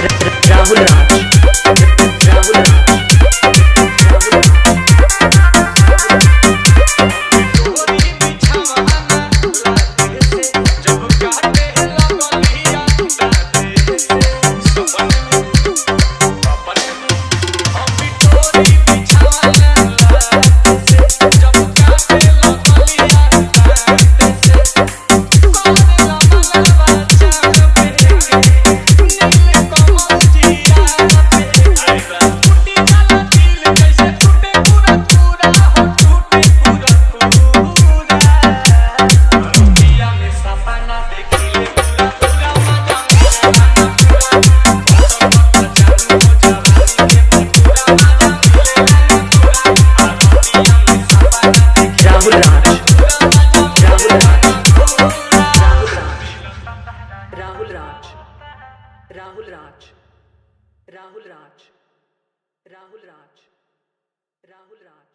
Rahul Nath Rahul Raj Rahul Raj Rahul Raj.